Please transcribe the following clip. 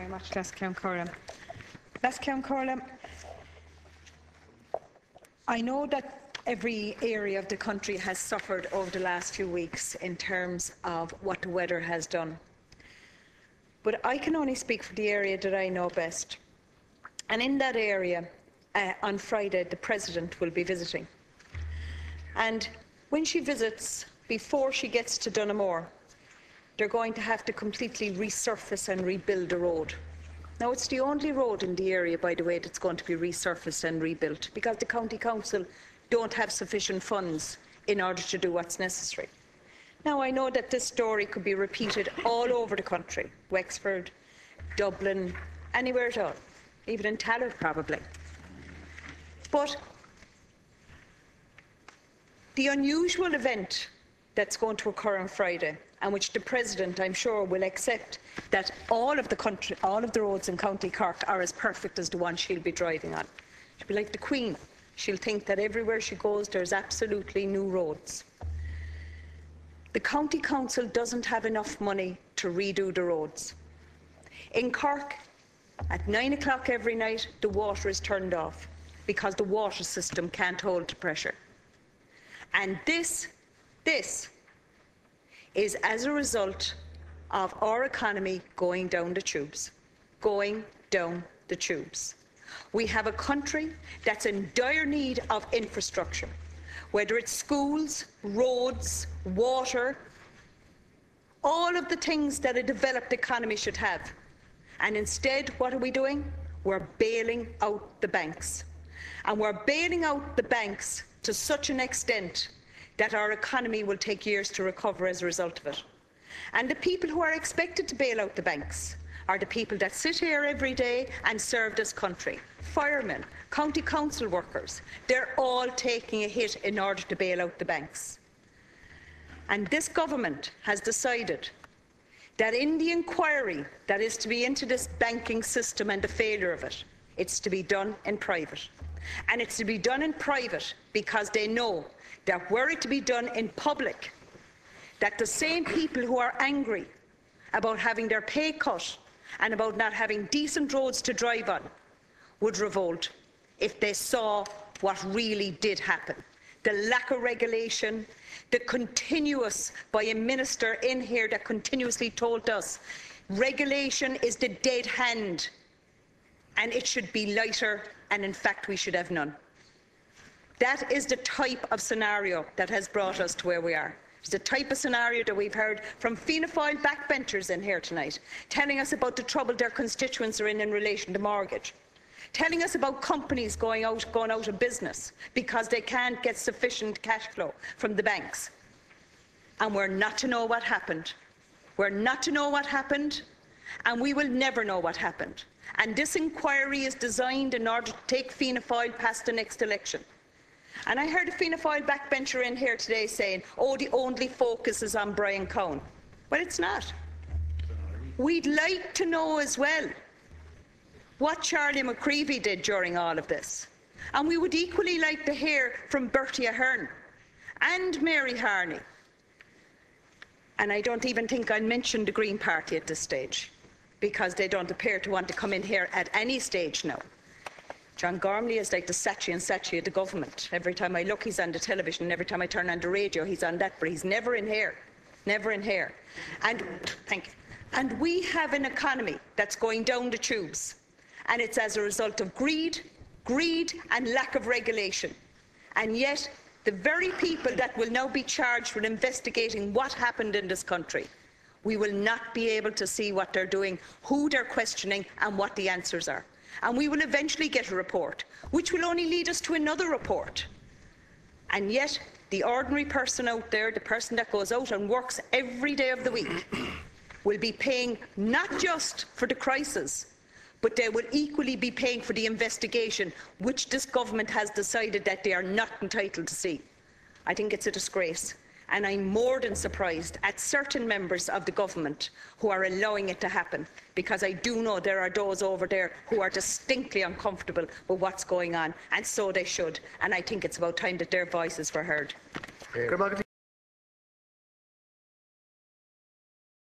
very much, Les. Les I know that every area of the country has suffered over the last few weeks in terms of what the weather has done. But I can only speak for the area that I know best. And in that area, uh, on Friday, the President will be visiting. And when she visits, before she gets to Donoughmore, they're going to have to completely resurface and rebuild the road. Now, it's the only road in the area, by the way, that's going to be resurfaced and rebuilt because the County Council don't have sufficient funds in order to do what's necessary. Now, I know that this story could be repeated all over the country Wexford, Dublin, anywhere at all, even in Tallaght, probably. But the unusual event that's going to occur on Friday, and which the President, I'm sure, will accept that all of the country, all of the roads in County Cork are as perfect as the one she'll be driving on. She'll be like the Queen. She'll think that everywhere she goes, there's absolutely new roads. The County Council doesn't have enough money to redo the roads. In Cork, at nine o'clock every night, the water is turned off because the water system can't hold the pressure. And this, this is as a result of our economy going down the tubes, going down the tubes. We have a country that's in dire need of infrastructure, whether it's schools, roads, water, all of the things that a developed economy should have. And instead, what are we doing? We're bailing out the banks. And we're bailing out the banks to such an extent that our economy will take years to recover as a result of it. And the people who are expected to bail out the banks are the people that sit here every day and serve this country. Firemen, county council workers, they're all taking a hit in order to bail out the banks. And this government has decided that in the inquiry that is to be into this banking system and the failure of it, it's to be done in private. And it's to be done in private because they know that were it to be done in public, that the same people who are angry about having their pay cut and about not having decent roads to drive on would revolt if they saw what really did happen. The lack of regulation, the continuous, by a minister in here that continuously told us, regulation is the dead hand and it should be lighter and in fact we should have none. That is the type of scenario that has brought us to where we are. It's the type of scenario that we've heard from Fianna Fáil backbenchers in here tonight, telling us about the trouble their constituents are in in relation to mortgage, telling us about companies going out, going out of business because they can't get sufficient cash flow from the banks. And we're not to know what happened. We're not to know what happened, and we will never know what happened. And this inquiry is designed in order to take Fianna Fáil past the next election. And I heard a Fianna Fáil backbencher in here today saying, oh, the only focus is on Brian Cowen. Well, it's not. We'd like to know as well what Charlie McCreevy did during all of this. And we would equally like to hear from Bertie Ahern and Mary Harney. And I don't even think I mentioned the Green Party at this stage because they don't appear to want to come in here at any stage now. John Gormley is like the Saatchi and Saatchi of the government. Every time I look, he's on the television, every time I turn on the radio, he's on that, but he's never in here. Never in here. And thank you. And we have an economy that's going down the tubes. And it's as a result of greed, greed, and lack of regulation. And yet, the very people that will now be charged with investigating what happened in this country, we will not be able to see what they're doing, who they're questioning, and what the answers are and we will eventually get a report, which will only lead us to another report. And yet, the ordinary person out there, the person that goes out and works every day of the week, will be paying not just for the crisis, but they will equally be paying for the investigation, which this government has decided that they are not entitled to see. I think it's a disgrace and I'm more than surprised at certain members of the government who are allowing it to happen, because I do know there are those over there who are distinctly uncomfortable with what's going on, and so they should. And I think it's about time that their voices were heard.